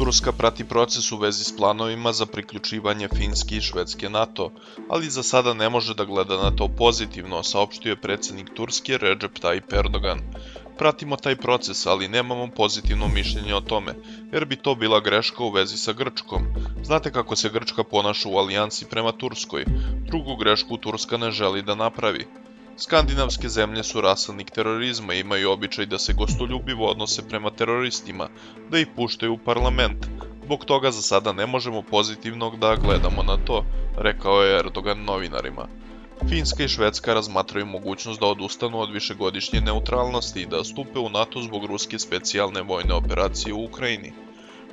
Turska prati proces u vezi s planovima za priključivanje Finske i Švedske NATO, ali za sada ne može da gleda na to pozitivno, saopštio je predsednik Turske Recep Tayyip Erdogan. Pratimo taj proces, ali nemamo pozitivno mišljenje o tome, jer bi to bila greška u vezi sa Grčkom. Znate kako se Grčka ponaša u alijansi prema Turskoj. Drugu grešku Turska ne želi da napravi. Skandinavske zemlje su rasadnik terorizma i imaju običaj da se gostoljubivo odnose prema teroristima, da ih puštaju u parlament. Zbog toga za sada ne možemo pozitivno da gledamo na to, rekao je Erdogan novinarima. Finska i Švedska razmatraju mogućnost da odustanu od višegodišnje neutralnosti i da stupe u NATO zbog ruske specijalne vojne operacije u Ukrajini.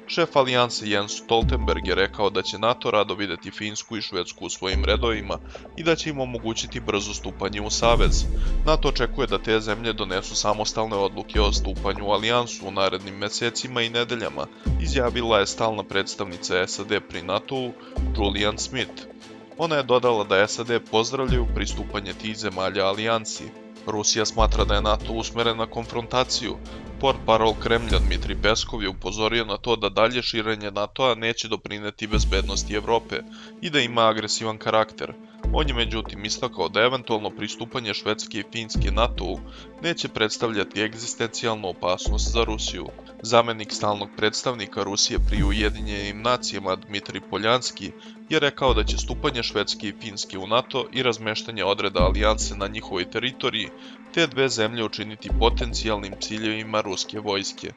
Šef alijanse Jens Stoltenberg je rekao da će NATO rado videti Finsku i Švedsku u svojim redovima i da će im omogućiti brzo stupanje u Savez. NATO očekuje da te zemlje donesu samostalne odluke o stupanju u alijansu u narednim mesecima i nedeljama, izjavila je stalna predstavnica SAD pri NATO-u Julian Smith. Ona je dodala da SAD pozdravljaju pristupanje tih zemalja alijansi. Rusija smatra da je NATO usmeren na konfrontaciju. Port parol Kremlja Dmitri Peskov je upozorio na to da dalje širenje NATO-a neće doprineti bezbednosti Evrope i da ima agresivan karakter. On je međutim istakao da eventualno pristupanje Švedske i Finske NATO-u neće predstavljati egzistencijalnu opasnost za Rusiju. Zamenik stalnog predstavnika Rusije pri Ujedinjenim nacijama Dmitri Poljanski je rekao da će stupanje Švedske i Finske u NATO i razmeštanje odreda alijanse na njihovoj teritoriji te dve zemlje učiniti potencijalnim ciljevima ruske vojske.